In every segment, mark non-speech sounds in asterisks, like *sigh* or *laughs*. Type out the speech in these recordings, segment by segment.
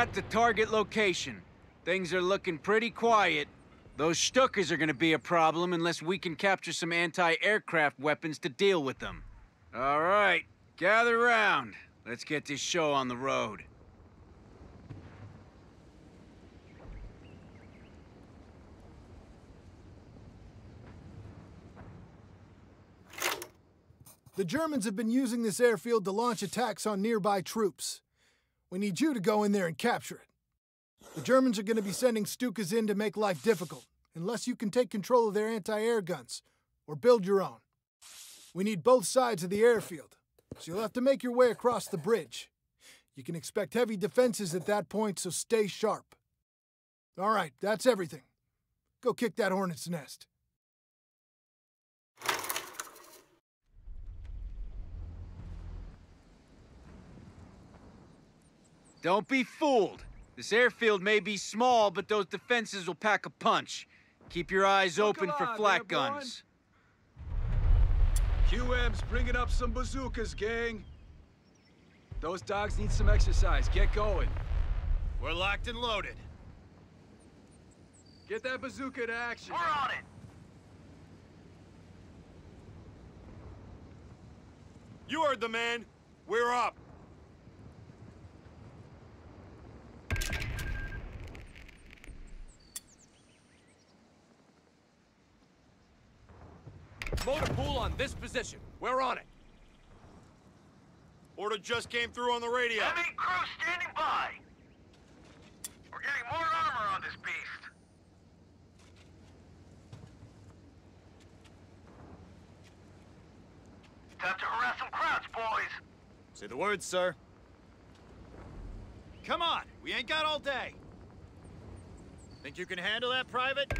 At the target location. Things are looking pretty quiet. Those Stukas are gonna be a problem unless we can capture some anti-aircraft weapons to deal with them. All right, gather round. Let's get this show on the road. The Germans have been using this airfield to launch attacks on nearby troops. We need you to go in there and capture it. The Germans are going to be sending Stukas in to make life difficult, unless you can take control of their anti-air guns, or build your own. We need both sides of the airfield, so you'll have to make your way across the bridge. You can expect heavy defenses at that point, so stay sharp. All right, that's everything. Go kick that hornet's nest. Don't be fooled. This airfield may be small, but those defenses will pack a punch. Keep your eyes open for flak guns. QM's bringing up some bazookas, gang. Those dogs need some exercise. Get going. We're locked and loaded. Get that bazooka to action. We're on it. You heard the man. We're up. Motor pool on this position. We're on it. Order just came through on the radio. Heavy crew standing by. We're getting more armor on this beast. Time to harass some Krauts, boys. Say the word, sir. Come on, we ain't got all day. Think you can handle that, Private?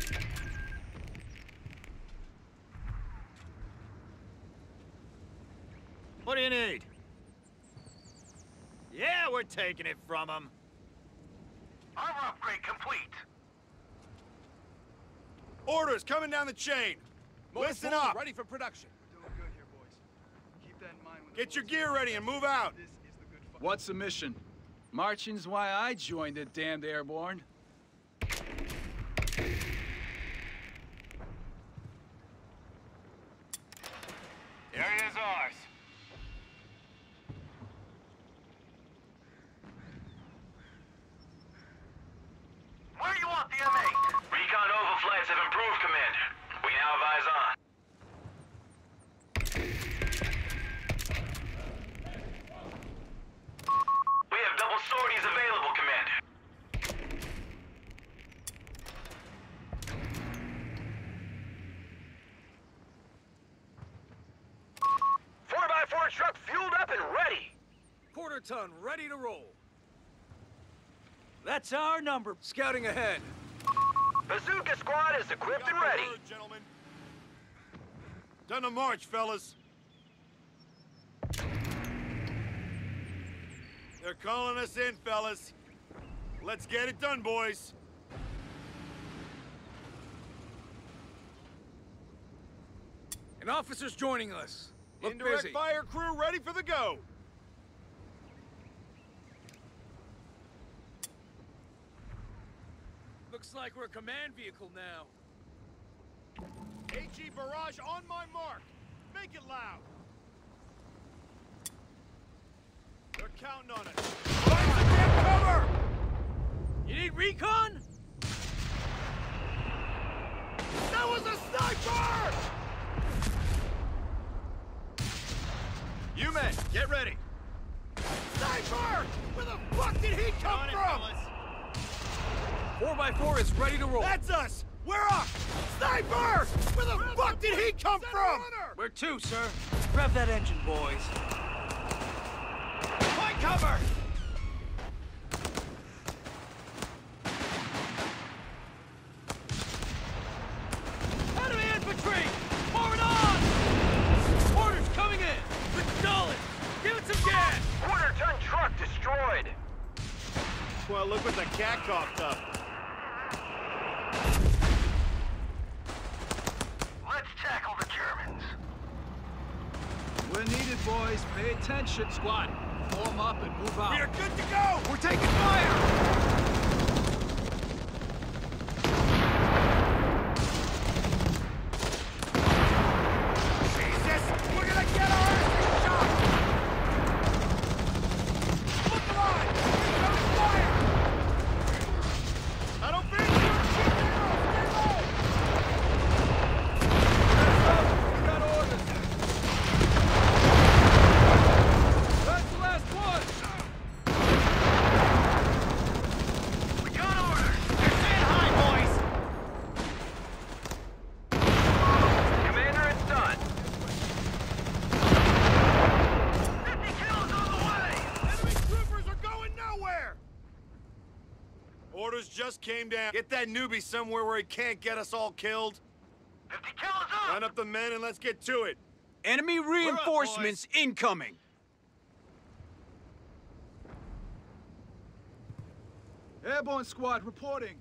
What do you need? Yeah, we're taking it from them. Armor upgrade complete. Orders coming down the chain. Motor Listen up. Ready for production. Doing good here, boys. Keep that in mind when Get your gear ready and move out. This is the good fight. What's the mission? Marching's why I joined the damned airborne. Area's ours. Where you want the M8? Recon overflights have improved, Commander. We now have eyes on. We have double sorties available, Commander. Four by four truck fueled up and ready. Quarter ton ready to roll. That's our number. Scouting ahead. Bazooka squad is equipped and ready. word, gentlemen. Done the march, fellas. They're calling us in, fellas. Let's get it done, boys. An officer's joining us. Look Indirect busy. fire crew ready for the go. Looks like we're a command vehicle now. HE barrage on my mark. Make it loud. They're counting on it. Cover! You need recon? That was a sniper! You men, get ready. Sniper! Where the fuck did he come on from? It, 4x4 is ready to roll. That's us! We're up! Sniper! Where the fuck the did he come from? Runner? Where to, sir? Grab that engine, boys. Find cover! Orders just came down. Get that newbie somewhere where he can't get us all killed. 50 kills up! Line up the men and let's get to it. Enemy up, reinforcements incoming. Airborne squad reporting.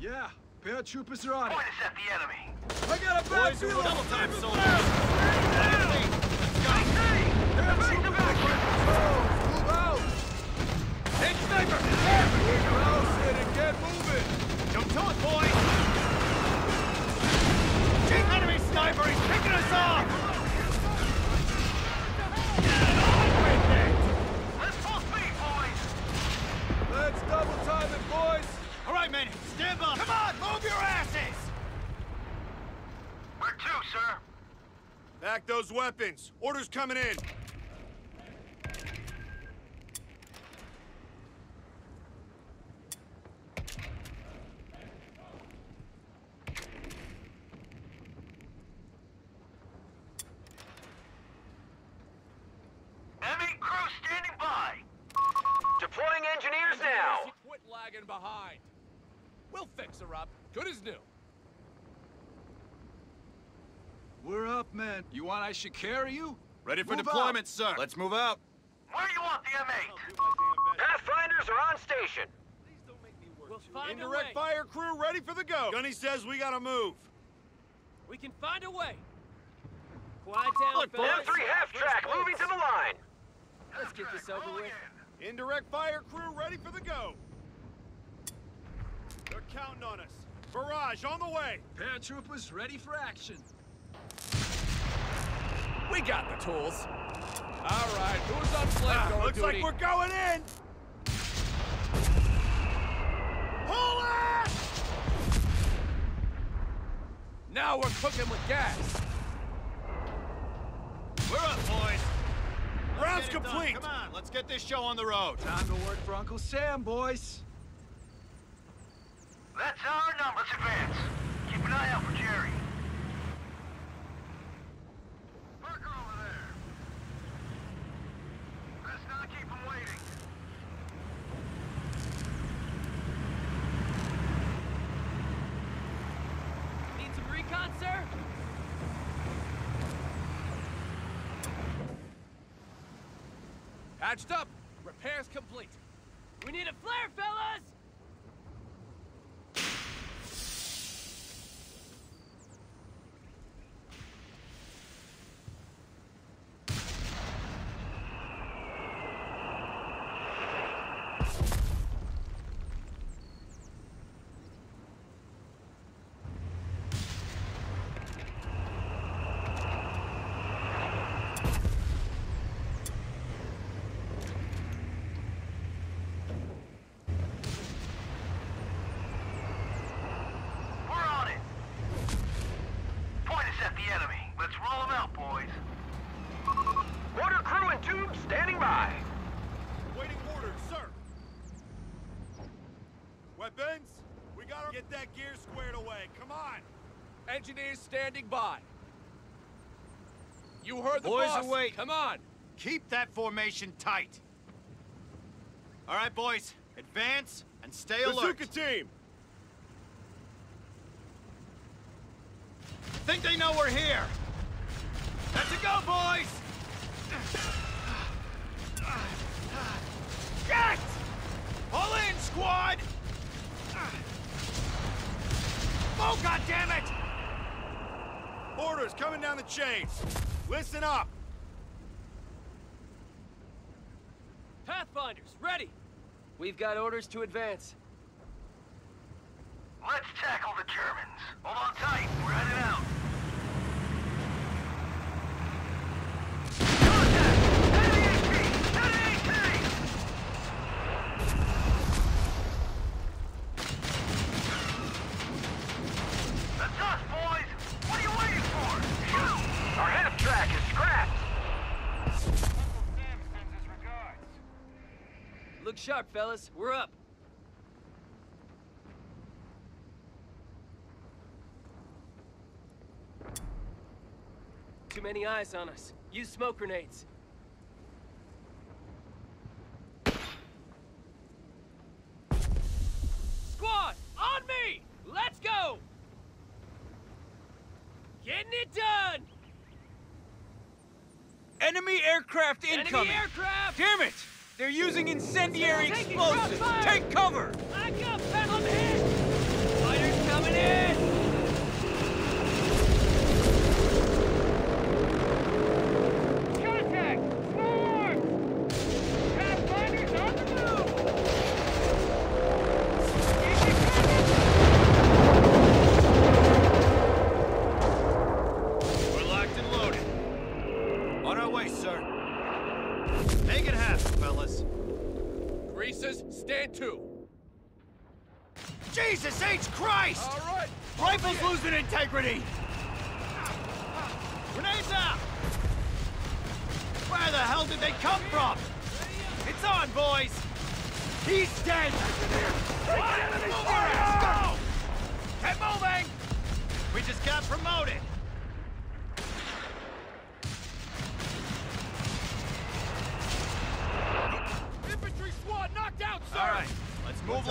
Yeah, paratroopers are on it. Point us at the enemy. I got a bad Boys, feeling. double time soldiers. Paratroopers Move out. Take sniper! Rouse get moving. Tell it! Enemy picking us off! Stand by. Come on, move your asses! To, sir? Back those weapons. Orders coming in. Enemy crew standing. Deploying engineers now. Quit lagging behind. We'll fix her up. Good as new. We're up, man. You want I should carry you? Ready for Move deployment, sir. Let's move out. Where you want the M8? Pathfinders are on station. We'll find a Indirect way. fire crew ready for the go. Gunny says we gotta move. We can find a way. Quiet down, Look, fellas. M3 half track moving to the line. Let's get this over with. Indirect fire crew ready for the go. They're counting on us. Barrage on the way. Paratroopers ready for action. We got the tools. All right, who's on flank Ah, flamethrower looks duty? like we're going in. Pull it! Now we're cooking with gas. We're up, boys. Round's complete. Come on, let's get this show on the road. Time to work for Uncle Sam, boys. That's our numbers advance. Keep an eye out for Jerry. Parker over there. Let's not keep him waiting. Need some recon, sir? Patched up. Repairs complete. We need a flare, fellas! We're on it. Point us at the enemy. Let's roll them out, boys. Mortar crew and tubes standing by. Waiting orders, sir. Weapons? We gotta get that gear squared away. Come on. Engineers standing by. You heard the Boys boss. are waiting. Come on. Keep that formation tight. All right, boys. Advance and stay alert. Bazooka team. Think they know we're here. Let's go, boys. Get! Pull in, squad! Oh, goddammit! Orders coming down the chain. Listen up. Pathfinders, ready! We've got orders to advance. Let's tackle the Germans. Hold on tight. We're heading out. Sharp, fellas. We're up. Too many eyes on us. Use smoke grenades. Squad, on me! Let's go! Getting it done! Enemy aircraft incoming! Enemy aircraft! Damn it! They're using incendiary explosives! Take cover!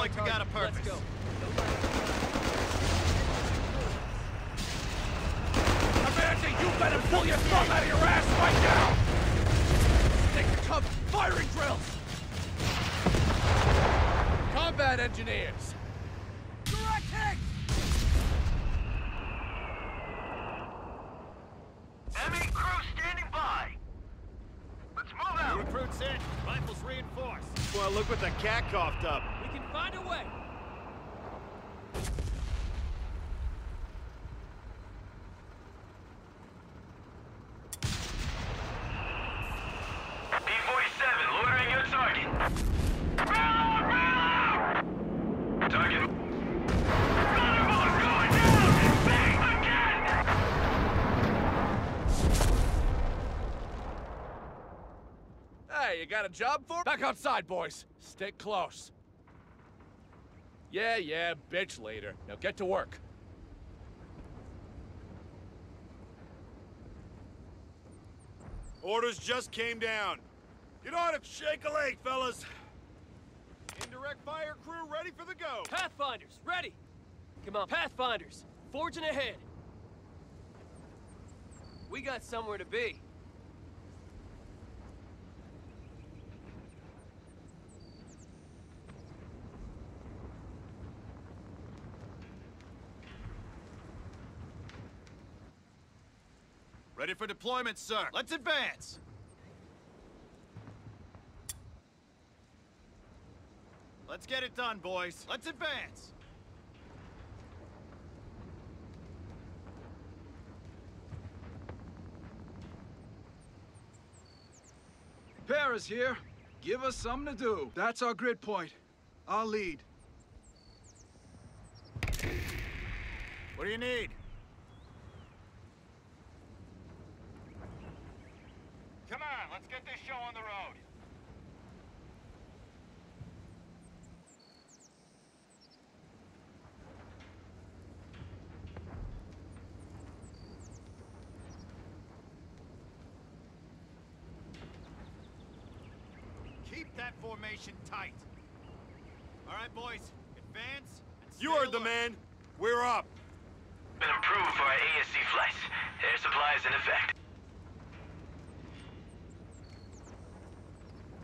Like we got a purpose. Let's go. Commander, you better pull your thumb out of your ass right now! Take the cover! Firing drills! Combat engineers! Direct hit! Enemy crew standing by! Let's move out! Recruits in, rifles reinforced. Well, look what the cat coughed up. We can find a way! P-47, loitering your target. Reload, reload! Target. Thunderbolt going down! Bang again! Hey, you got a job for Back outside, boys. Stick close. Yeah, yeah, bitch later. Now get to work. Orders just came down. Get on it, shake a leg, fellas. Indirect fire crew ready for the go. Pathfinders, ready! Come on, Pathfinders, forging ahead. We got somewhere to be. Ready for deployment, sir. Let's advance. Let's get it done, boys. Let's advance. Paris here. Give us something to do. That's our grid point. I'll lead. What do you need? Come on, let's get this show on the road. Keep that tight. All right, boys. Advance and You stay heard the man. We're up. Been improved for our ASC flights. Air supplies in effect.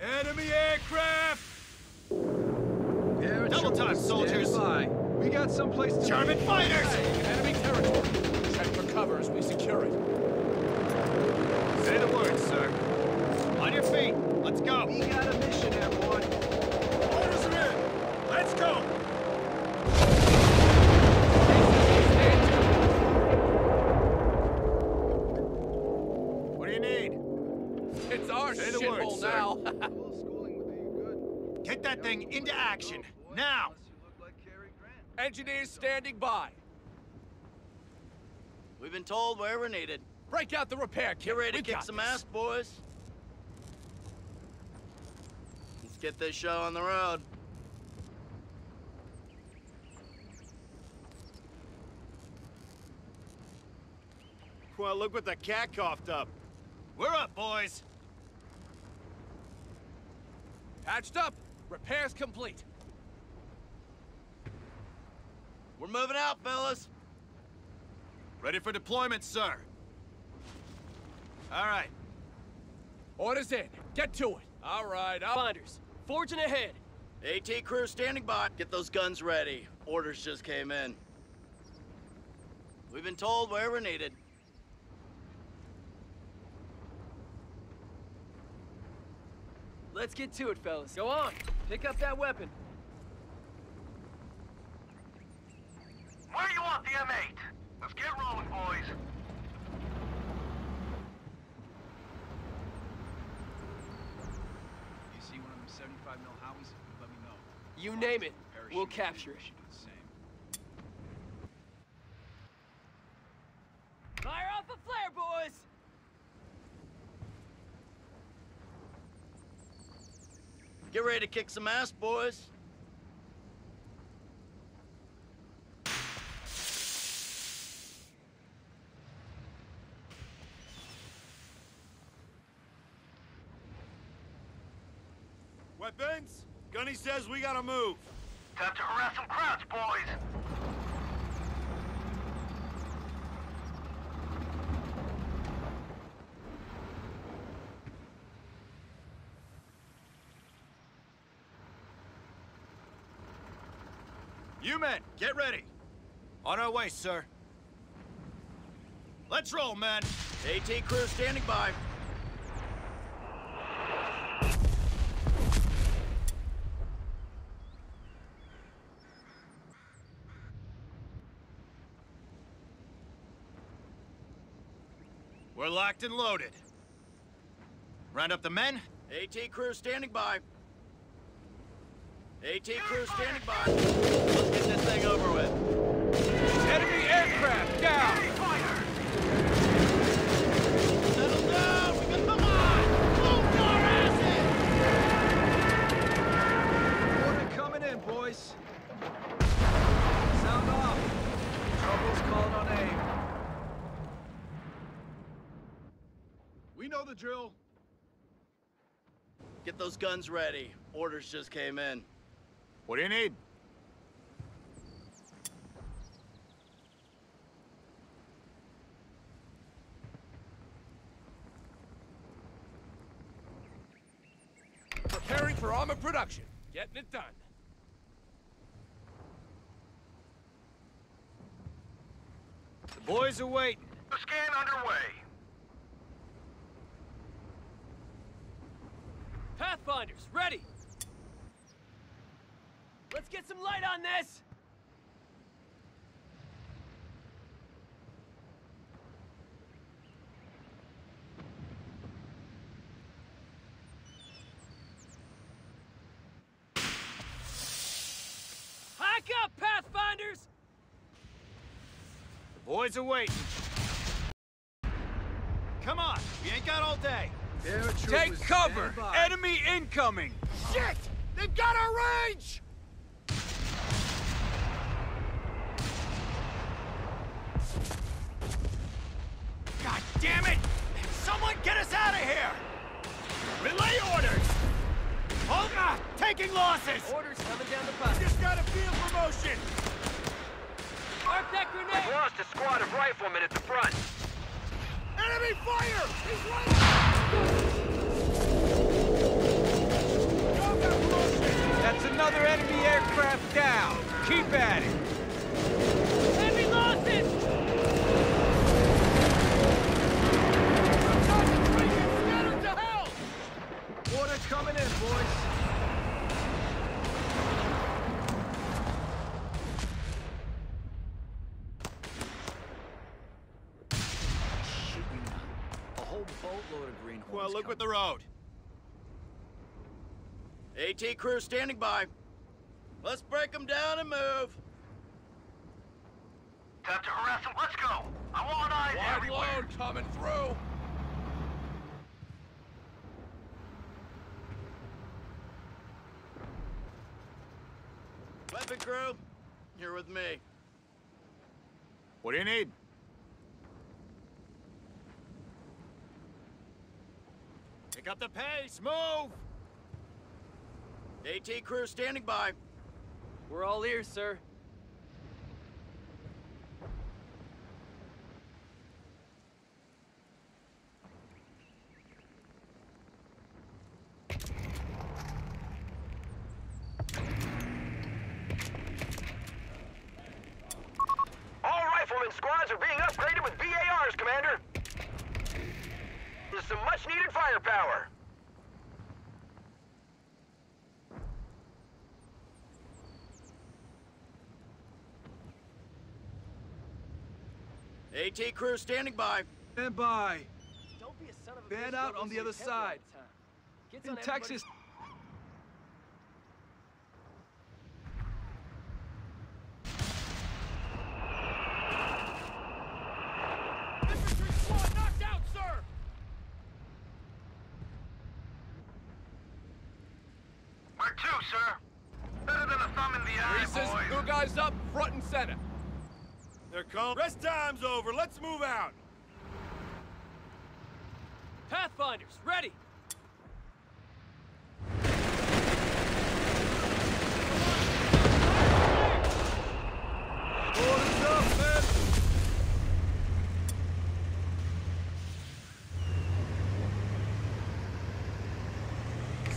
Enemy aircraft! Air Double time, soldiers. stand by. We got someplace to German be. fighters! Enemy territory. Check for cover as we secure it. Say the word, sir. On your feet. Let's go. We got a mission, everyone. Let's go! What do you need? It's our Say shithole now. *laughs* Get that thing into action, now! Engineers standing by. We've been told wherever needed. Break out the repair kit. Get ready We to kick some this. ass, boys. Let's get this show on the road. Well, look what the cat coughed up. We're up, boys! Patched up. Repairs complete. We're moving out, fellas. Ready for deployment, sir. All right. Orders in. Get to it. All right, I'll... Finders, forging ahead. AT crew standing by. Get those guns ready. Orders just came in. We've been told wherever needed. Let's get to it, fellas. Go on, pick up that weapon. Where you want the M8? Let's get rolling, boys. You see one of them 75 mil howies? Let me know. You name it, we'll capture it. Should do the same. Fire off a flare, boys! Get ready to kick some ass, boys. Weapons? Gunny says we gotta move. Time to harass some Krauts, boys. You men, get ready. On our way, sir. Let's roll, men. AT crew standing by. We're locked and loaded. Round up the men. AT crew standing by. AT crew standing by. Let's get this thing over with. Enemy aircraft down! Settle down! We can come on! Move your asses! Order coming in, boys. Sound off. Trouble's calling on aim. We know the drill. Get those guns ready. Orders just came in. What do you need? Preparing for armor production. Getting it done. The boys are waiting. The scan underway. Pathfinders, ready! Let's get some light on this! Hack up, Pathfinders! The boys are waiting. Come on, we ain't got all day. Take cover! Enemy incoming! Shit! They've got our range! God damn it! Someone get us out of here! Relay orders! Olga, taking losses! Orders coming down the pipe. Just got a field promotion! Arc that grenade! Lost a squad of riflemen at the front. Enemy fire! He's running! Go, got promotion! That's another enemy aircraft down! Keep at it! Coming in, boys. Well, look coming. the road. AT crew standing by. Let's break them down and move. Time to harass them. Let's go. I want eyes Wide everywhere. load coming through. Weapon crew, you're with me. What do you need? Pick up the pace. Move. AT crew standing by. We're all ears, sir. All squads are being upgraded with BARs, Commander. There's some much-needed firepower. AT crew standing by. Stand by. Don't be a son of a Fan bitch. out on the other side. the time. Gets In on everybody's- Texas. Infantry squad knocked out, sir. Where to, sir? Better than a thumb in the eye, Reese's, boys. new guys up, front and center. They're coming. Rest time's over. Let's move out. Pathfinders, ready. Orders up, men.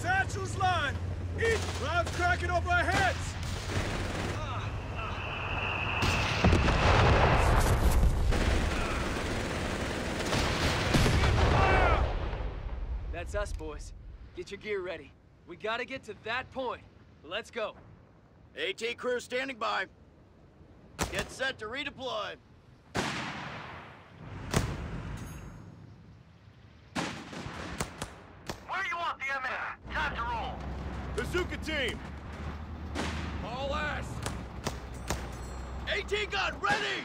Satchel's line. Eat. Clouds cracking over our heads. That's us, boys. Get your gear ready. We gotta get to that point. Let's go. AT crew standing by. Get set to redeploy. Where you want the M8? Time to roll. Bazooka team. All ass. AT gun ready!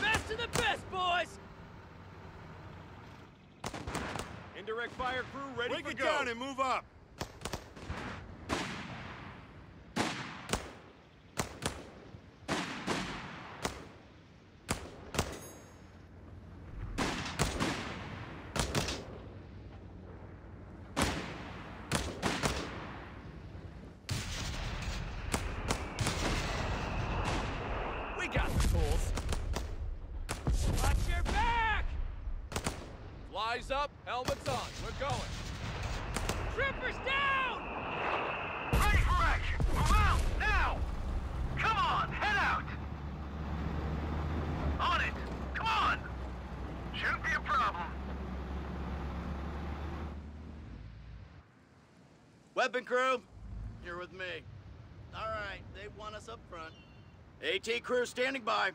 Best of the best, boys! Indirect fire crew ready Break it go. down and move up. We got the tools. Watch your back! Flies up, helmets on. We're going. Troopers down! Ready for action. Move out now. Come on, head out. On it. Come on. Shouldn't be a problem. Weapon crew, you're with me. All right, they want us up front. AT crew standing by.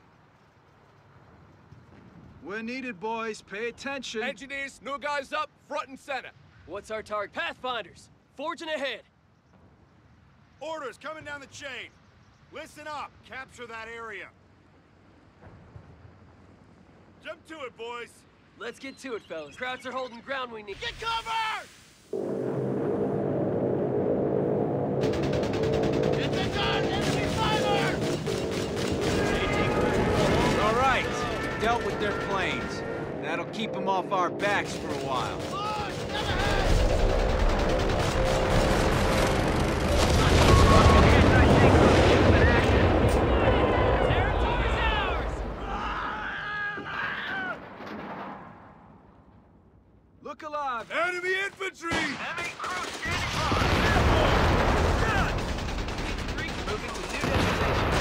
We're needed, boys. Pay attention. Engineers, new guys up, front and center. What's our target? Pathfinders, forging ahead. Orders coming down the chain. Listen up. Capture that area. Jump to it, boys. Let's get to it, fellas. Krauts are holding ground we need. Get cover! Dealt with their planes. That'll keep them off our backs for a while. Push! Get ahead! Territory's ours! Look alive. Enemy infantry! Enemy crew standing by. Creek moving to new destination.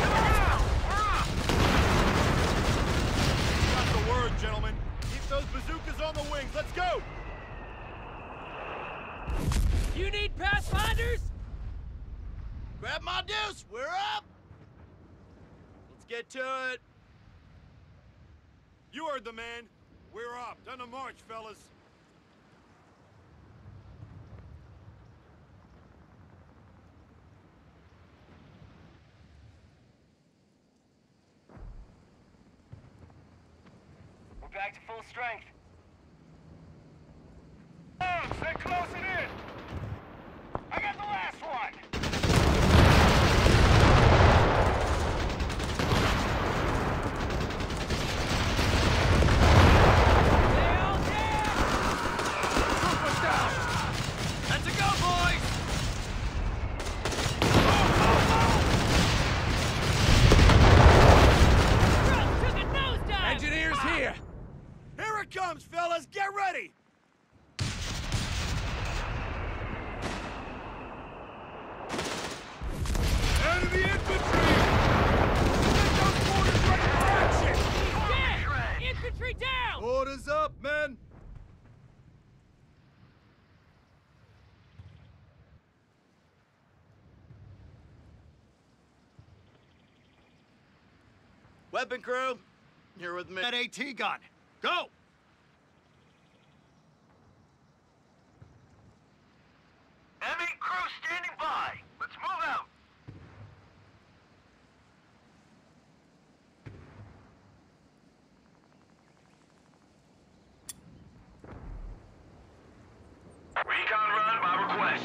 Now, we're up. Got the word, gentlemen. Keep those bazookas on the wings. Let's go! You need Pathfinders? Grab my deuce! We're up! Let's get to it. You heard the man. We're up. Done the march, fellas. We're back to full strength. Oh, they're closing in! I got the last one! They all down! Troopers down! That's a go, boys! Truck took a nosedive! Engineers here! Here it comes, fellas! Get ready! Enemy infantry! Get those mortars ready for action! Dead! Infantry down! Orders up, men! Weapon crew, you're with me. That AT gun! Go! Enemy crew standing by. Let's move out. Recon run by request.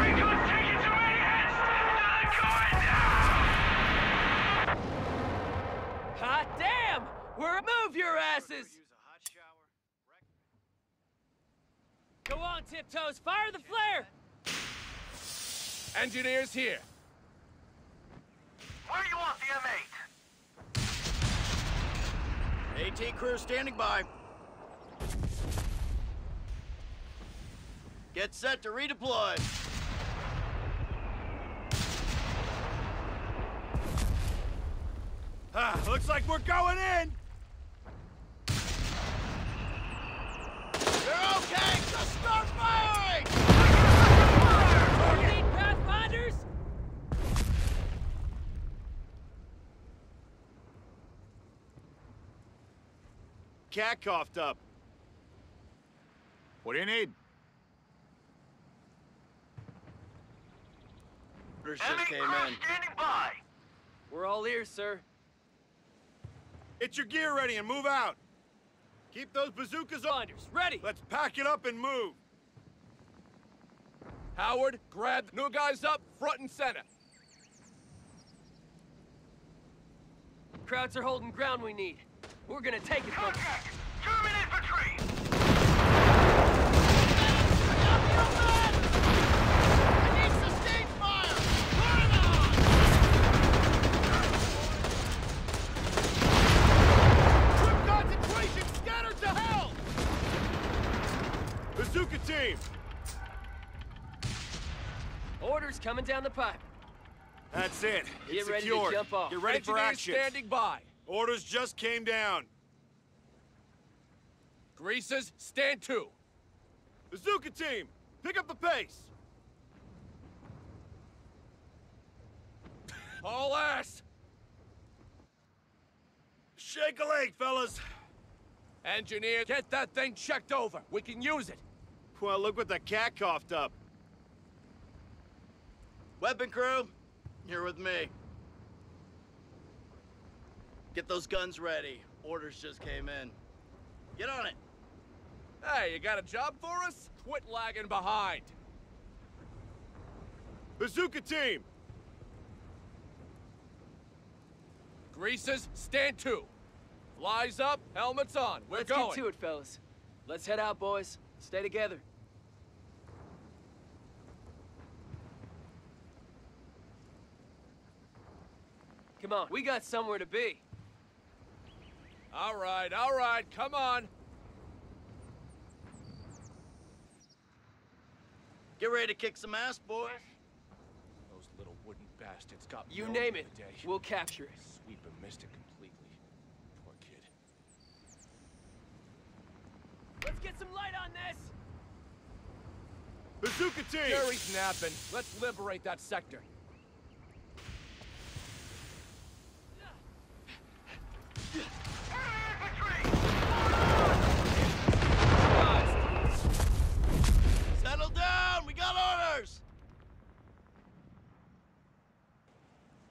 Recon's taking too many hits. Not going down. Hot damn! We're move your asses! Go on, tiptoes! Fire the flare! Engineers here. Where do you want the M8? AT crew standing by. Get set to redeploy. Ah, looks like we're going in! They're okay! Just start firing! You need pathfinders? Cat coughed up. What do you need? Orders just Enemy came crew in. standing by. We're all here, sir. Get your gear ready and move out. Keep those bazookas on. Ready! Let's pack it up and move. Howard, grab new guys up front and center. Krauts are holding ground we need. We're gonna take it from. Contact! German infantry! I need sustained fire! Troop concentration scattered to hell! Bazooka team! Orders coming down the pipe. That's it. Get It's ready to jump off. Get ready for action. standing by. Orders just came down. Greasers, stand to. Bazooka team, pick up the pace. *laughs* All ass. Shake a leg, fellas. Engineer, get that thing checked over. We can use it. Well, look what the cat coughed up. Weapon crew, you're with me. Get those guns ready. Orders just came in. Get on it. Hey, you got a job for us? Quit lagging behind. Bazooka team, Greasers, stand to. Flies up, helmets on. We're Let's going. get to it, fellas. Let's head out, boys. Stay together. Come on, we got somewhere to be. All right, all right, come on. Get ready to kick some ass, boys. Those little wooden bastards got You name it, other day. we'll capture it. Sweep and missed it completely. Poor kid. Let's get some light on this! bazooka team. Jerry's napping. Let's liberate that sector. Enemy orders!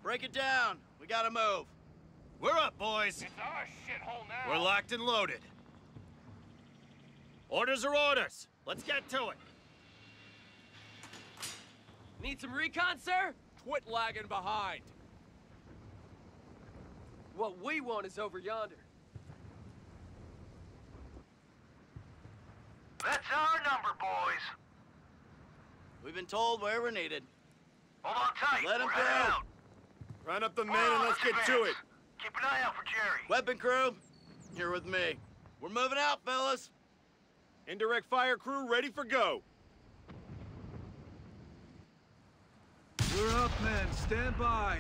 Break it down. We gotta move. We're up, boys. It's our shithole now. We're locked and loaded. Orders are orders. Let's get to it. Need some recon, sir? Quit lagging behind. What we want is over yonder. That's our number, boys. We've been told where we're needed. Hold on tight. Let 'em We're heading through. out. Round up the men and let's get to it. Keep an eye out for Jerry. Weapon crew, you're with me. We're moving out, fellas. Indirect fire crew ready for go. We're up, men. Stand by.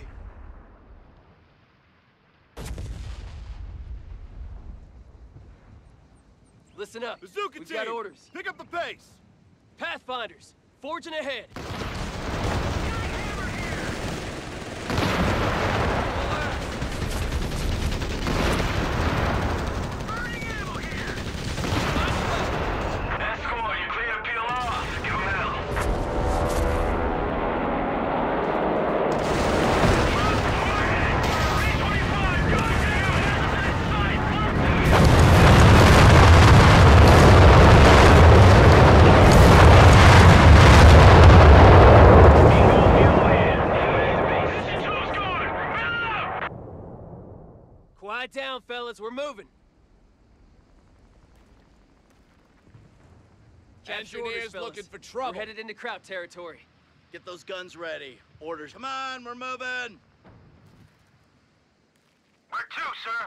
Listen up. Bazooka We've team. got orders. Pick up the pace. Pathfinders, forging ahead. Escort, you clear to peel off. Give 'em hell. Quiet down, fellas. We're moving. Capture Engineers fellas. looking for trouble. We're headed into Kraut territory. Get those guns ready. Orders. Come on, we're moving. Where to, sir?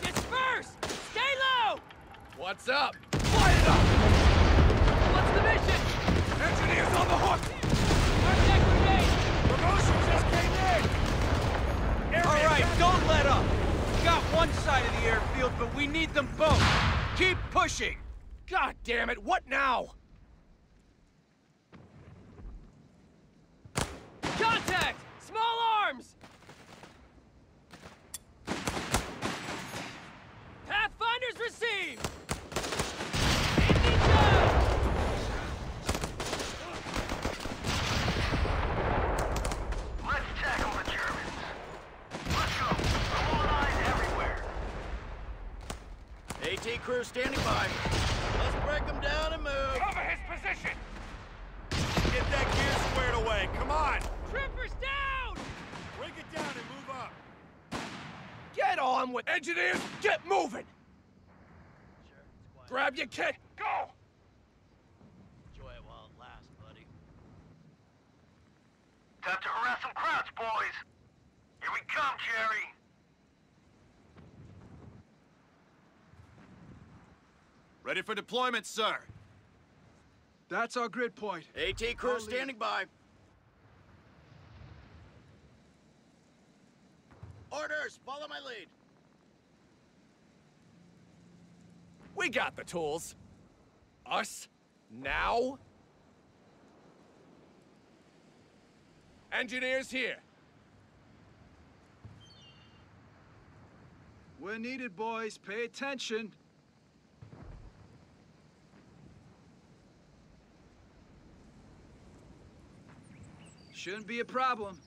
Disperse! Stay low! What's up? Light it up! What's the mission? Engineers on the hook! All right, don't let up. Got one side of the airfield, but we need them both. Keep pushing. God damn it, what now? Contact! Small arms! Pathfinders received! Ninja! Let's tackle the Germans. Let's go. All eyes everywhere. AT crew standing by. Let's break them down and move. Cover his position. Get that gear squared away, come on! Troopers down! Break it down and move up. Get on with engineers, get moving! Grab your kit, Go. Enjoy it while it lasts, buddy. Time to harass some Krauts, boys. Here we come, Jerry. Ready for deployment, sir. That's our grid point. AT crew I'll standing by. Orders, follow my lead. We got the tools. Us? Now? Engineers here. We're needed, boys. Pay attention. Shouldn't be a problem.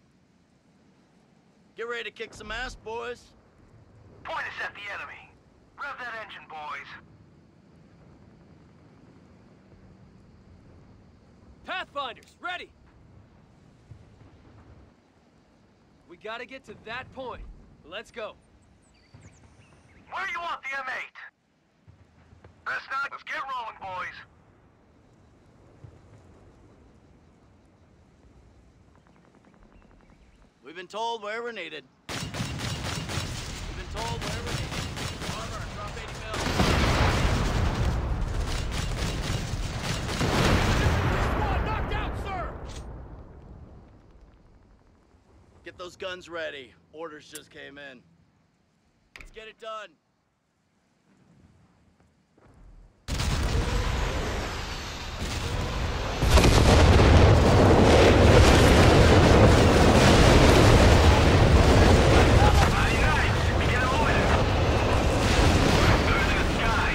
Get ready to kick some ass, boys. Point us at the enemy. Rev that engine, boys. Pathfinders, ready! We gotta get to that point. Let's go. Where do you want the M8? Best not. Let's get rolling, boys. We've been told where we're needed. We've been told where we're needed. Armor, drop 80 mil. Squad knocked out, sir! Get those guns ready. Orders just came in. Let's get it done. Mighty nice. Get moving. Losing the sky.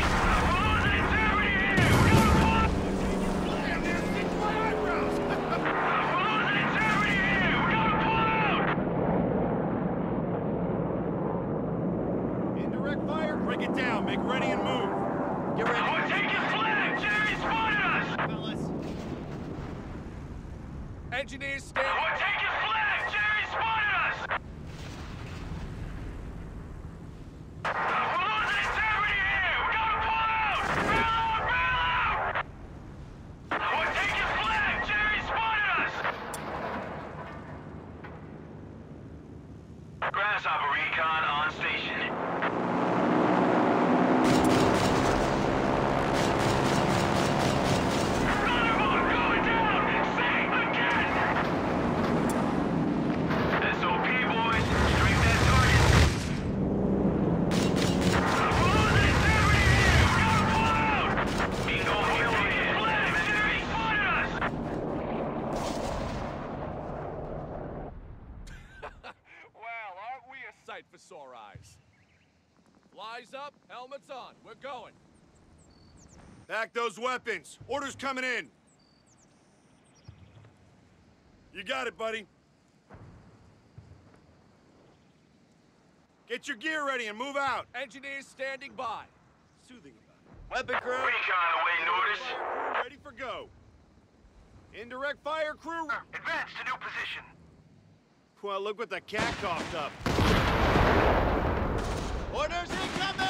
Engineers standing. We're taking flak! Jerry spotted us! We're losing integrity here! We gotta pull out! Bail out! Bail out! We're taking flak! Jerry spotted us! Grasshopper recon on station. Thunderbolt going down! Say again! SOP boys, stream that target. We're losing integrity here! We gotta pull out! Bingo kill here! Flak! Jerry spotted us! well, aren't we a sight for sore eyes? Flies up, helmets on. We're going. Pack those weapons. Orders coming in. You got it, buddy. Get your gear ready and move out. Engineers standing by. Soothing about Weapon crew. Recon awaiting orders. it. Fire crew ready for go. Indirect fire crew. Advance to new position. Well, look what the cat coughed up. Orders incoming!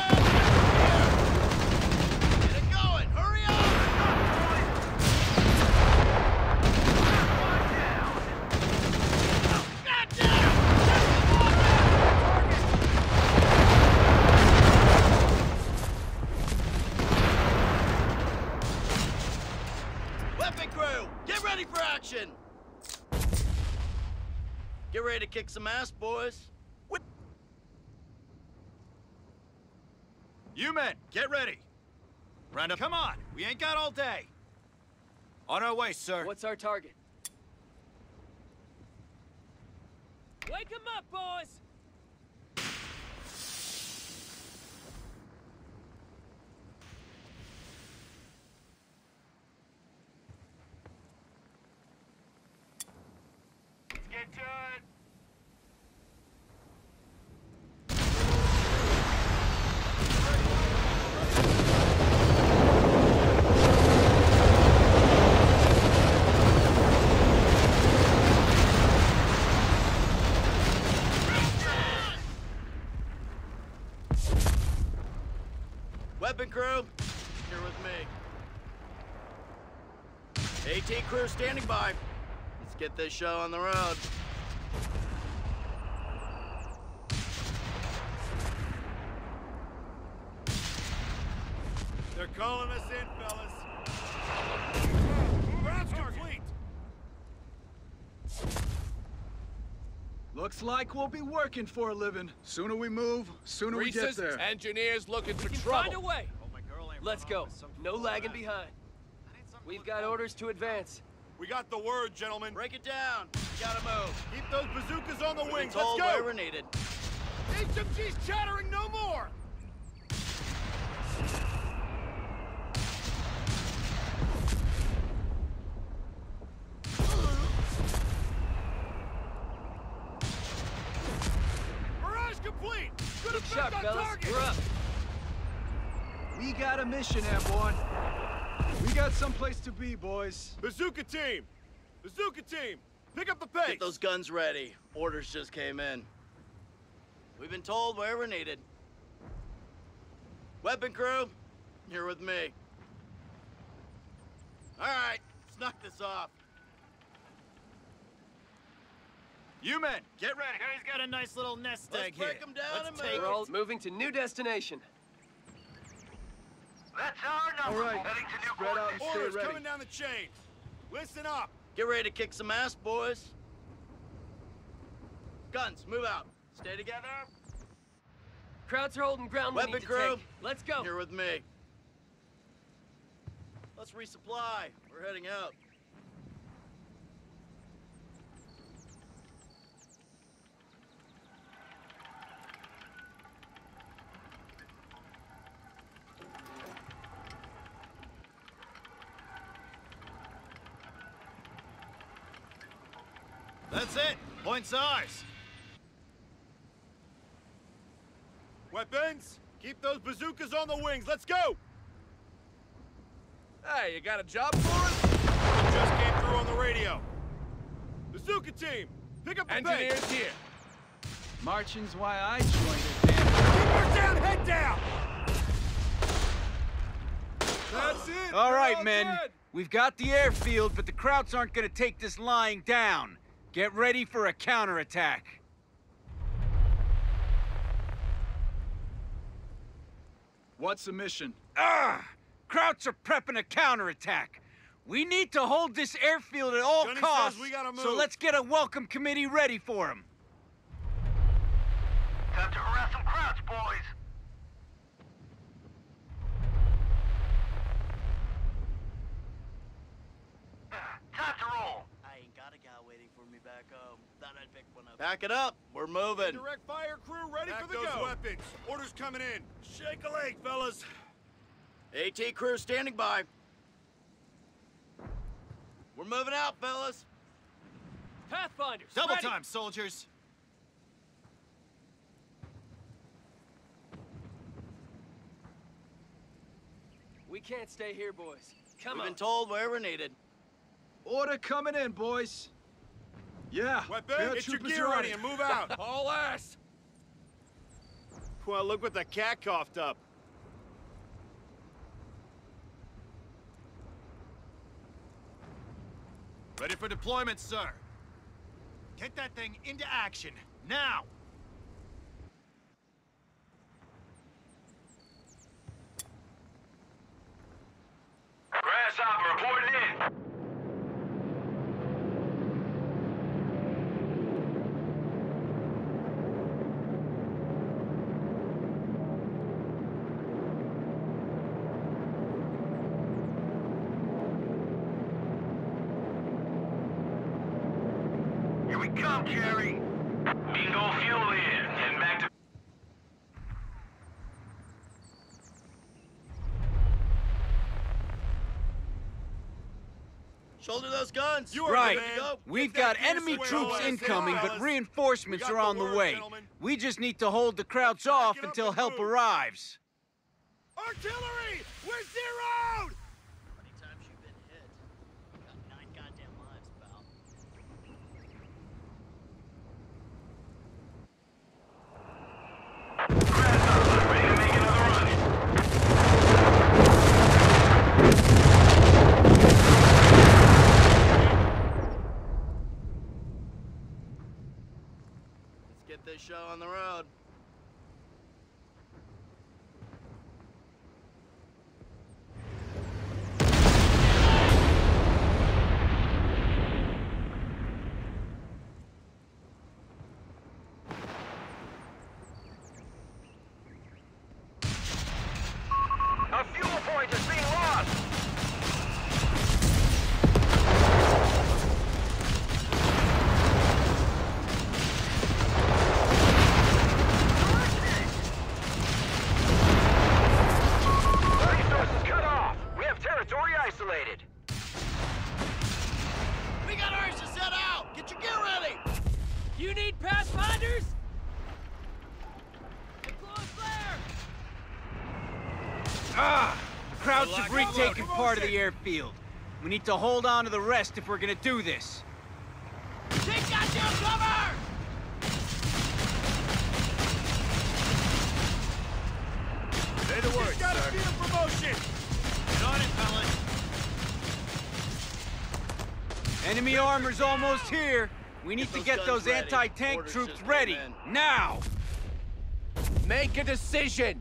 Get it going! Hurry up! Weapon crew, get ready for action! Get ready to kick some ass, boys. You men, get ready. Up. Come on, we ain't got all day. On our way, sir. What's our target? Wake 'em up, boys! Let's get to it. Weapon crew, here with me. AT crew standing by. Let's get this show on the road. They're calling us in, fellas. Ground's complete. Looks like we'll be working for a living. Sooner we move, sooner we get there. engineers looking for trouble. find a way! Let's go. No lagging behind. We've got orders to advance. We got the word, gentlemen. Break it down. Gotta move. Keep those bazookas on the We've wings. Let's go. where we're needed. HMG's chattering no more. Barrage complete. Good Good shot, fellas. target. We're up. We got a mission, Airborne. We got someplace to be, boys. Bazooka team. Bazooka team. Pick up the pace. Get those guns ready. Orders just came in. We've been told where we're needed. Weapon crew, you're with me. All right, let's knock this off. You men, get ready. He's got a nice little nest Let's egg break here. 'em down Let's and take move. We're all moving to new destination. That's our number. All right, Heading to new spread out coordinates. and stay Orders ready. coming down the chain. Listen up. Get ready to kick some ass, boys. Guns, move out. Stay together. Krauts are holding ground we Weapon need to crew. take. Let's go. You're with me. Let's resupply. We're heading out. That's it. Point's ours. Weapons. Keep those bazookas on the wings. Let's go. Hey, you got a job for us? Just came through on the radio. The Stuka team! Pick up the Engineers pace! here. Marching's why I joined it, damn it. Keep her down, head down! That's it! All men. dead. We've got the airfield, but the Krauts aren't gonna take this lying down. Get ready for a counterattack. What's the mission? Ah! Krauts are prepping a counterattack. We need to hold this airfield at all Gunny says costs. we gotta So let's get a welcome committee ready for him. Time to harass some Krauts, boys. Time to roll. I ain't got a guy waiting for me back home. Thought I'd pick one up. Back it up. We're moving. Direct fire crew ready Back for the those go! weapons. Orders coming in. Shake a leg, fellas. AT crew standing by. We're moving out, fellas. Pathfinders, Double ready. time, soldiers. We can't stay here, boys. Come We've on. been told where we're needed. Order coming in, boys. Yeah. Weapon, paratroopers get your gear ready and move out! *laughs* All ass. well, look what the cat coughed up. Ready for deployment, sir. Get that thing into action, now! Grasshopper reporting in. Come, Jerry. Bingo fuel in. Heading back to Shoulder those guns. You are Right. the man. Go. We've got enemy troops on. incoming, but reinforcements are the on the word, way. gentlemen. We just need to hold the Krauts off until help move. arrives. Artillery! We're zeroed! How many times you been hit? Got nine goddamn lives, pal. Grasshopper, ready to make another run. Let's get this show on the road. A fuel point is being lost. Resources cut off. We have territory isolated. We got ours to set out. Get your gear ready. You need? Deploy flare! Ah! The Krauts have Come on, retaken part of the airfield. We need to hold on to the rest if we're gonna do this. Take goddamn cover! Say the word, got to be a promotion! Get on it, fellas. Enemy armor's almost here. We need Get to get those anti-tank Orders troops ready. in. Now! Make a decision.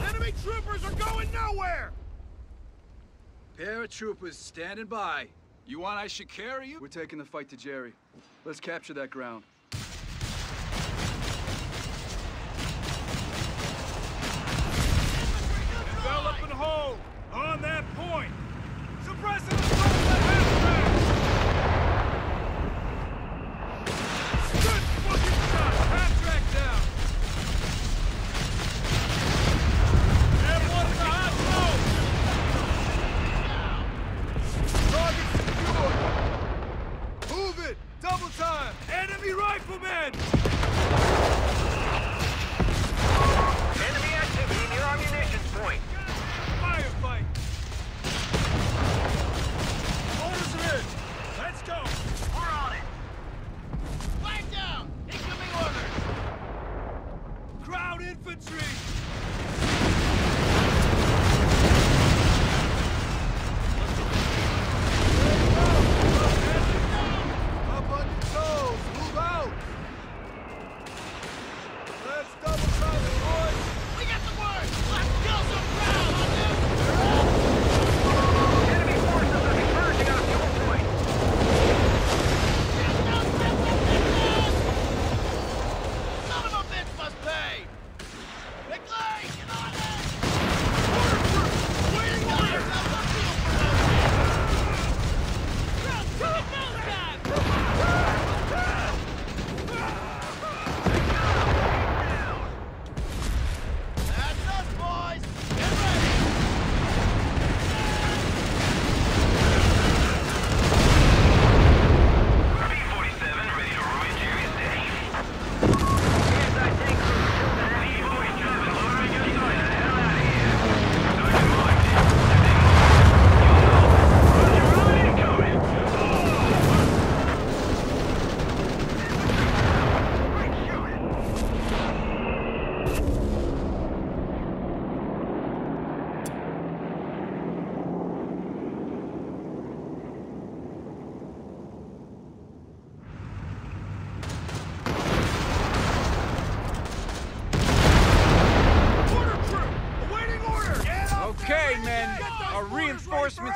Enemy troopers are going nowhere! Paratroopers standing by. You want I should carry you? We're taking the fight to Jerry. Let's capture that ground.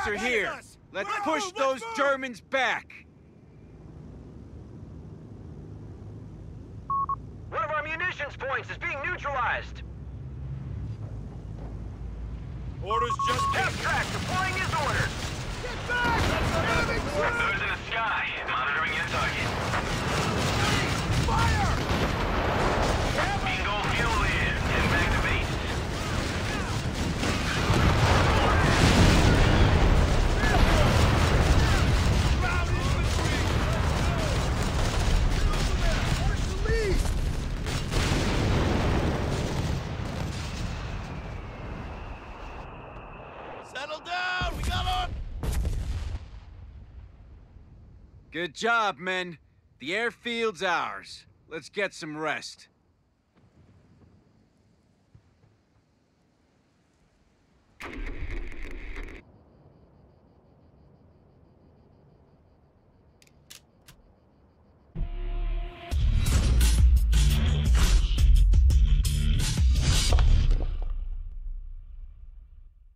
Reinforcements are here. Let's push those Germans back. One of our munitions points is being neutralized. Orders just F-Track deploying his orders. Get back! Those in the sky, monitoring your target. Fire! Good job, men. The airfield's ours. Let's get some rest.